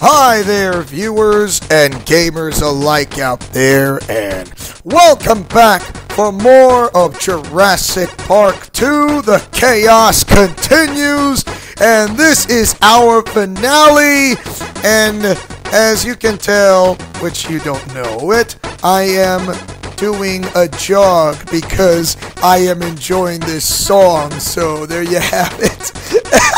Hi there, viewers and gamers alike out there, and welcome back for more of Jurassic Park 2. The chaos continues, and this is our finale. And as you can tell, which you don't know it, I am doing a jog because I am enjoying this song. So there you have it.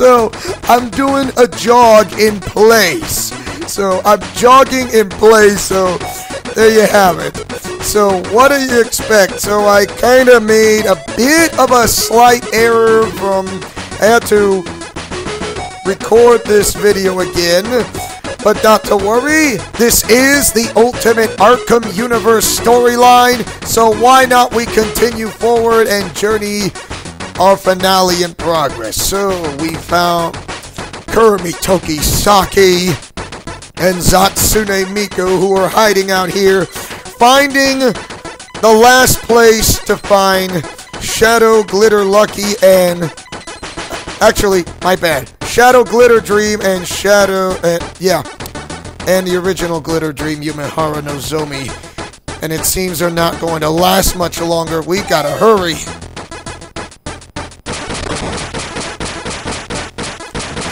So I'm doing a jog in place. So I'm jogging in place. So there you have it. So what do you expect? So I kind of made a bit of a slight error from I had to record this video again. But not to worry, this is the Ultimate Arkham Universe storyline, so why not we continue forward and journey our finale in progress. So we found Kurumi Tokisaki and Zatsune Miku who are hiding out here, finding the last place to find Shadow Glitter Lucky and actually, my bad. Shadow Glitter Dream and Shadow, uh, yeah, and the original Glitter Dream Yumehara Nozomi. And it seems they're not going to last much longer. We gotta hurry.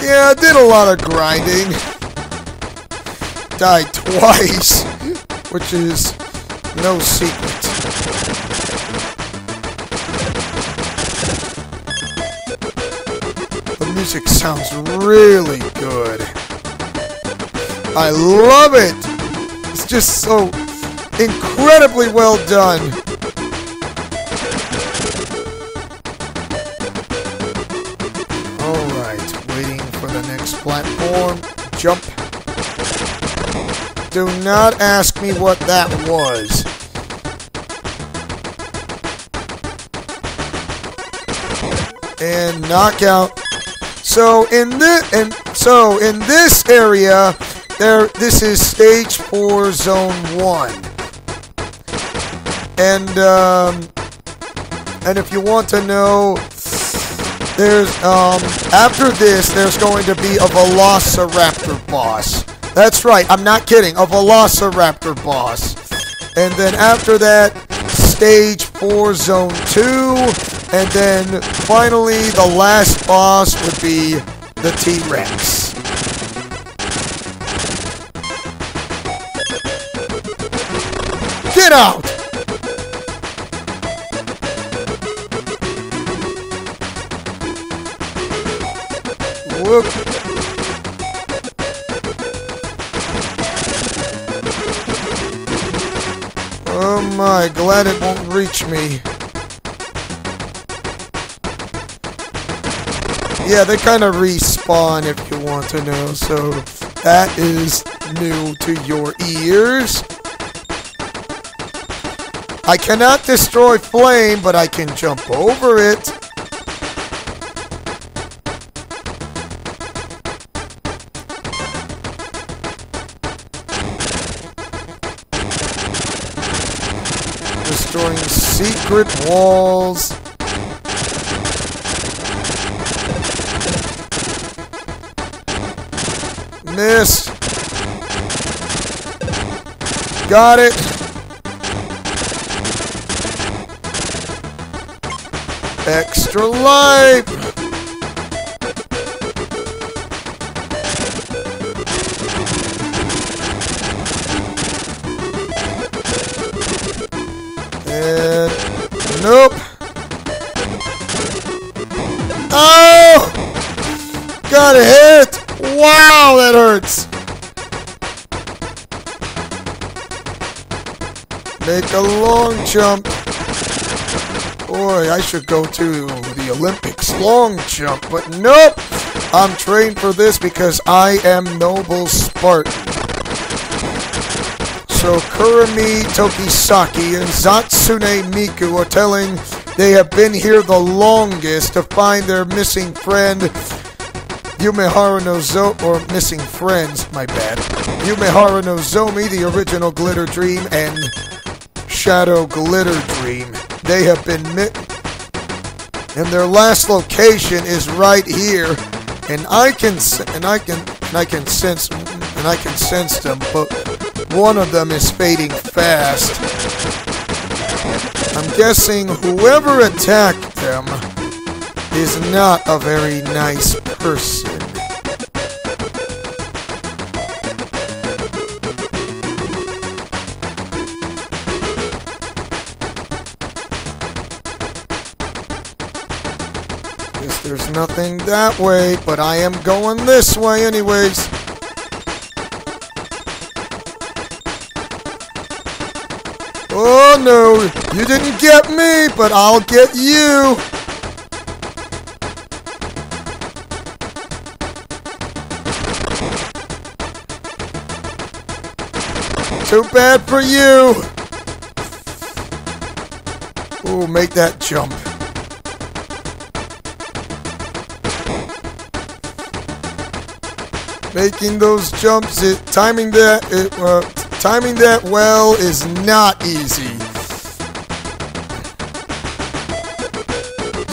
Yeah, I did a lot of grinding. Died twice, which is no secret. The music sounds really good. I love it! It's just so incredibly well done. The platform. Jump. Do not ask me what that was. And knockout. So in this and so in this area, there this is stage four, zone one. And um, and if you want to know there's, um, after this, there's going to be a Velociraptor boss. That's right, I'm not kidding, a Velociraptor boss. And then after that, stage 4, zone 2. And then finally, the last boss would be the T-Rex. Get out! Whoop. Oh my, glad it won't reach me. Yeah, they kind of respawn if you want to know, so that is new to your ears. I cannot destroy flame, but I can jump over it. Secret walls. Miss. Got it. Extra life. Oh! Got hit! Wow, that hurts. Make a long jump. Boy, I should go to the Olympics long jump, but nope. I'm trained for this because I am Noble Spartan. So Kurumi Tokisaki and Zatsune Miku are telling they have been here the longest to find their missing friend Yumehara Nozomi, or missing friends, my bad. Yumehara Nozomi, the original Glitter Dream, and Shadow Glitter Dream. They have been mit and their last location is right here. And I can and I can and I can sense and I can sense them, but one of them is fading fast. I'm guessing whoever attacked them is not a very nice person. Guess there's nothing that way, but I am going this way anyways. Oh no, you didn't get me, but I'll get you. Too bad for you. Ooh, make that jump. Making those jumps, it, timing that, it, uh, timing that well is not easy.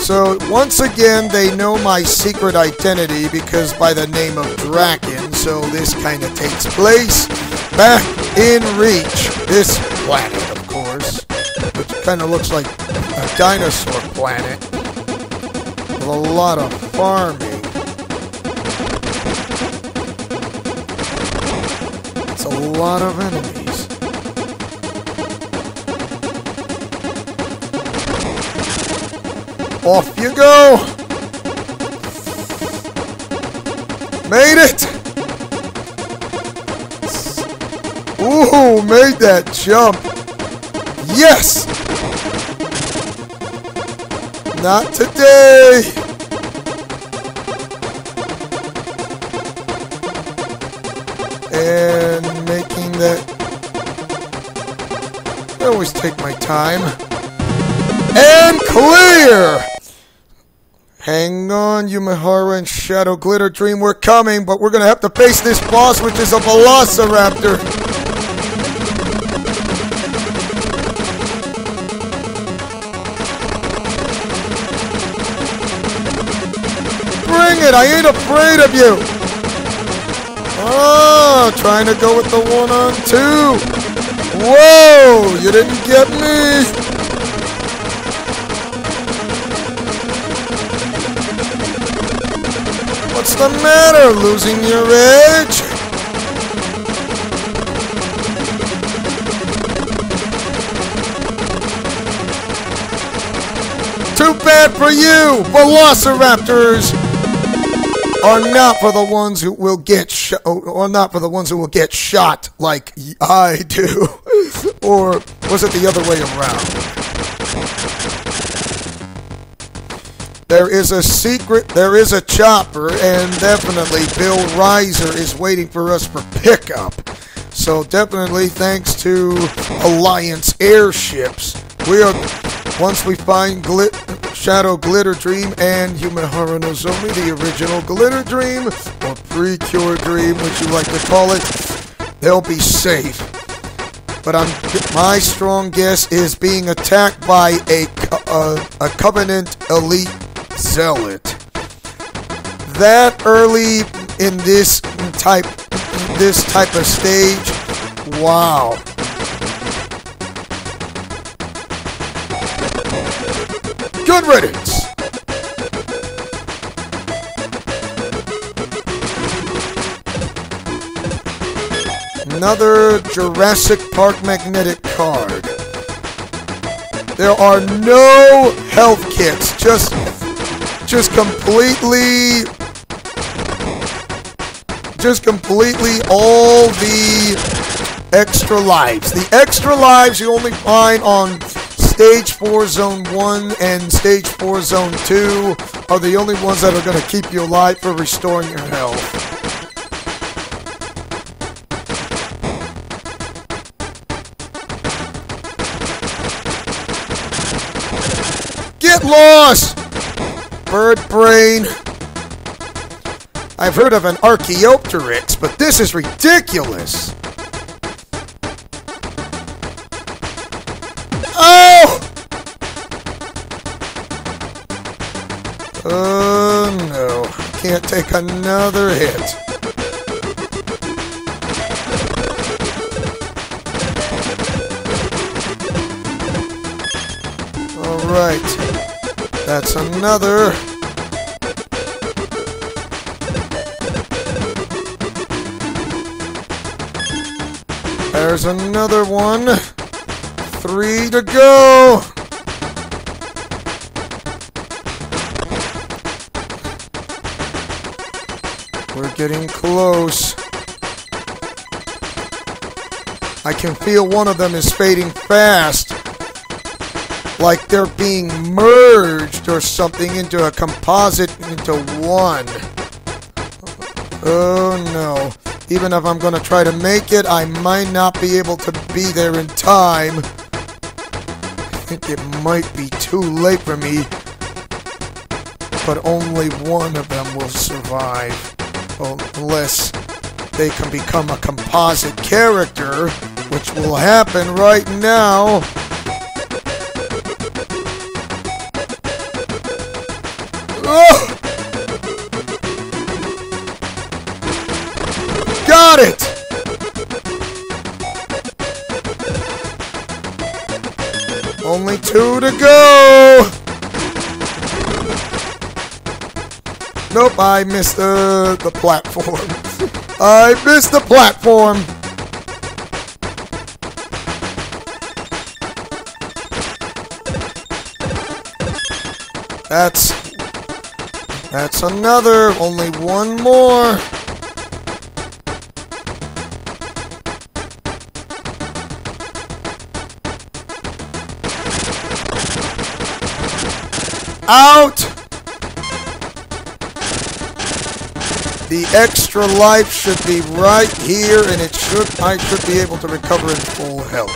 So once again, they know my secret identity because by the name of Draken. So this kind of takes place back in Reach, this planet, of course, which kind of looks like a dinosaur planet with a lot of farming. It's a lot of enemies. Off you go! Made it! Ooh, made that jump. Yes! Not today! And making that... I always take my time. And clear! Hang on, Yumehara and Shadow Glitter Dream, we're coming, but we're gonna have to face this boss, which is a Velociraptor. Bring it, I ain't afraid of you. Oh, trying to go with the one on two. Whoa, you didn't get me. What's the matter? Losing your edge? Too bad for you! Velociraptors are not for the ones who will get shot, or not for the ones who will get shot like I do. or was it the other way around? There is a secret, there is a chopper, and definitely Bill Riser is waiting for us for pickup. So definitely thanks to Alliance airships, we are, once we find Glit Shadow Glitter Dream and Human Yumehara Nozomi, the original Glitter Dream, or Precure Dream, which you like to call it, they'll be safe. But I'm, my strong guess is being attacked by a, a, a Covenant Elite Zealot. That early in this type this type of stage, wow. Good riddance. Another Jurassic Park magnetic card. There are no health kits, just just completely just completely all the extra lives. The extra lives you only find on Stage 4 Zone 1 and Stage 4 Zone 2 are the only ones that are going to keep you alive for restoring your health. Get lost! Bird brain. I've heard of an Archaeopteryx, but this is ridiculous. Oh! Oh no, can't take another hit. All right. That's another. There's another one. Three to go. We're getting close. I can feel one of them is fading fast. Like they're being merged or something into a composite into one. Oh no. Even if I'm gonna try to make it, I might not be able to be there in time. I think it might be too late for me. But only one of them will survive. Well, unless they can become a composite character, which will happen right now. Oh! Got it! Only two to go! Nope, I missed the, the platform. I missed the platform! That's... That's another. Only one more. Out! The extra life should be right here, and it should I should be able to recover in full health.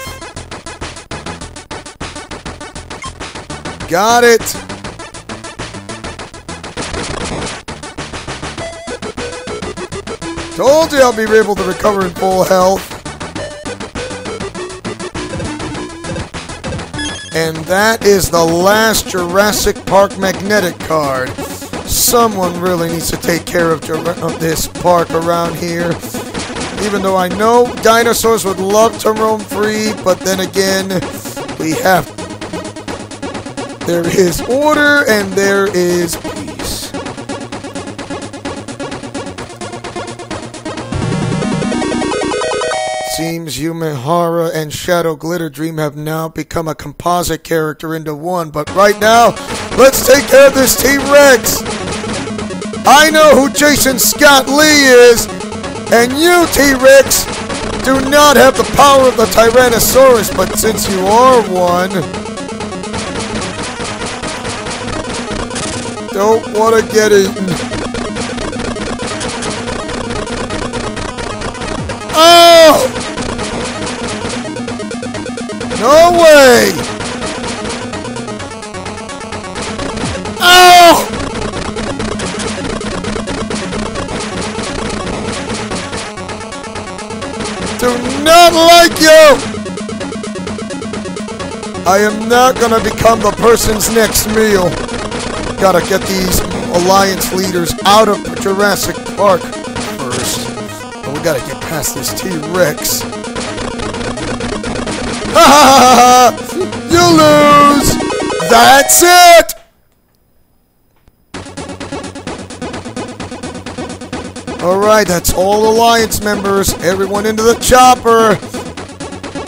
Got it! Told you I'll be able to recover in full health. And that is the last Jurassic Park magnetic card. Someone really needs to take care of, of this park around here. Even though I know dinosaurs would love to roam free, but then again, we have... There is order and there is Seems Yumehara and Shadow Glitter Dream have now become a composite character into one, but right now, let's take care of this T-Rex! I know who Jason Scott Lee is, and you, T-Rex, do not have the power of the Tyrannosaurus, but since you are one, don't want to get eaten. No way! Oh! Do not like you! I am not gonna become the person's next meal. Gotta get these Alliance leaders out of Jurassic Park first. But we gotta get past this T-Rex. You lose! That's it! Alright, that's all Alliance members. Everyone into the chopper.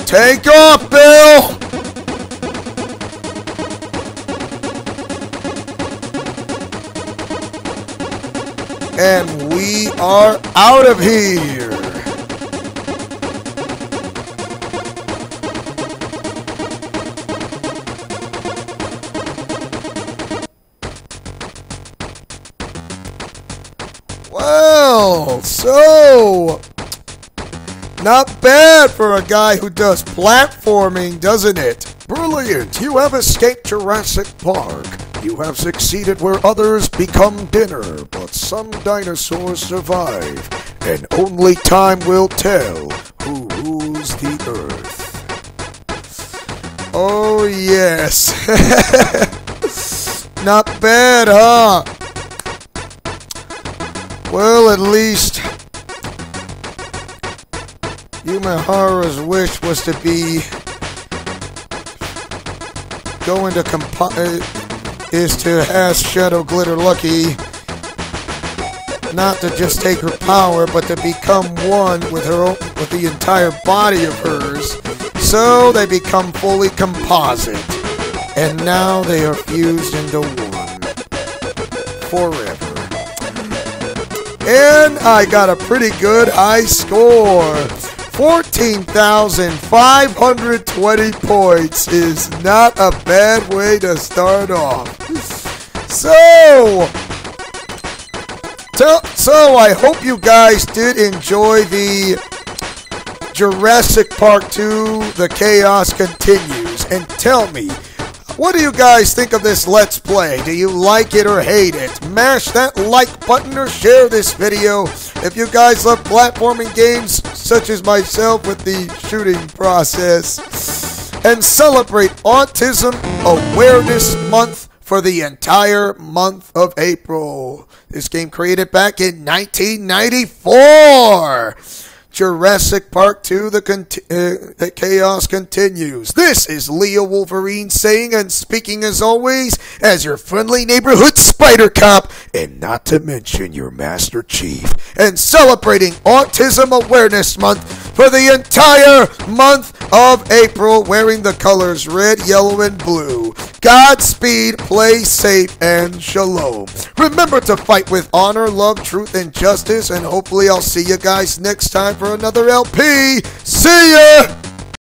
Take off, Bill! And we are out of here. So not bad for a guy who does platforming, doesn't it? Brilliant! You have escaped Jurassic Park. You have succeeded where others become dinner, but some dinosaurs survive, and only time will tell who rules the Earth. Oh, yes. Not bad, huh? Well, at least Yumehara's wish was to be going to uh, is to ask Shadow Glitter Lucky not to just take her power, but to become one with her with the entire body of hers. So they become fully composite, and now they are fused into one forever. And I got a pretty good high score. 14,520 points is not a bad way to start off. So, so, so I hope you guys did enjoy the Jurassic Park 2, The Chaos Continues. And tell me, what do you guys think of this Let's Play? Do you like it or hate it? Mash that like button or share this video. If you guys love platforming games, such as myself with the shooting process, and celebrate Autism Awareness Month for the entire month of April. This game created back in 1994. Jurassic Park 2, the, conti- uh, the chaos continues. This is Leo Wolverine saying and speaking as always as your friendly neighborhood spider cop, and not to mention your Master Chief, and celebrating Autism Awareness Month for the entire month of April, wearing the colors red, yellow, and blue. Godspeed, play safe, and shalom. Remember to fight with honor, love, truth, and justice, and hopefully I'll see you guys next time for another LP. See ya!